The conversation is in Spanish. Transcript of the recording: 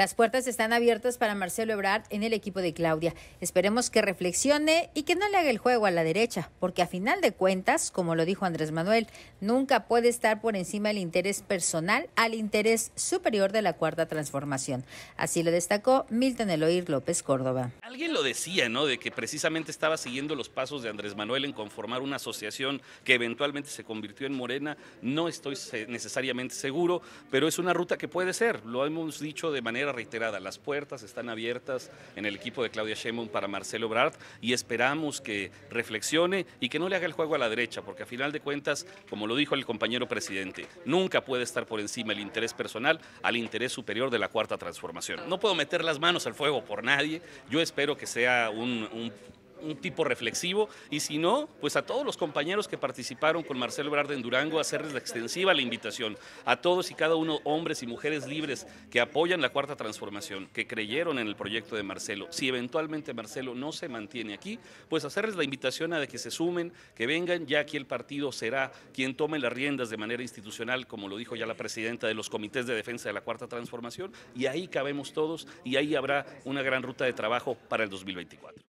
Las puertas están abiertas para Marcelo Ebrard en el equipo de Claudia. Esperemos que reflexione y que no le haga el juego a la derecha, porque a final de cuentas, como lo dijo Andrés Manuel, nunca puede estar por encima del interés personal al interés superior de la cuarta transformación. Así lo destacó Milton Eloir López Córdoba. Alguien lo decía, ¿no? De que precisamente estaba siguiendo los pasos de Andrés Manuel en conformar una asociación que eventualmente se convirtió en Morena. No estoy necesariamente seguro, pero es una ruta que puede ser. Lo hemos dicho de manera reiterada. Las puertas están abiertas en el equipo de Claudia Sheinbaum para Marcelo Brard y esperamos que reflexione y que no le haga el juego a la derecha, porque a final de cuentas, como lo dijo el compañero presidente, nunca puede estar por encima el interés personal al interés superior de la cuarta transformación. No puedo meter las manos al fuego por nadie. Yo espero que sea un, un un tipo reflexivo y si no, pues a todos los compañeros que participaron con Marcelo Ebrard en Durango, hacerles la extensiva la invitación a todos y cada uno, hombres y mujeres libres que apoyan la cuarta transformación, que creyeron en el proyecto de Marcelo. Si eventualmente Marcelo no se mantiene aquí, pues hacerles la invitación a que se sumen, que vengan, ya aquí el partido será quien tome las riendas de manera institucional, como lo dijo ya la presidenta de los comités de defensa de la cuarta transformación, y ahí cabemos todos y ahí habrá una gran ruta de trabajo para el 2024.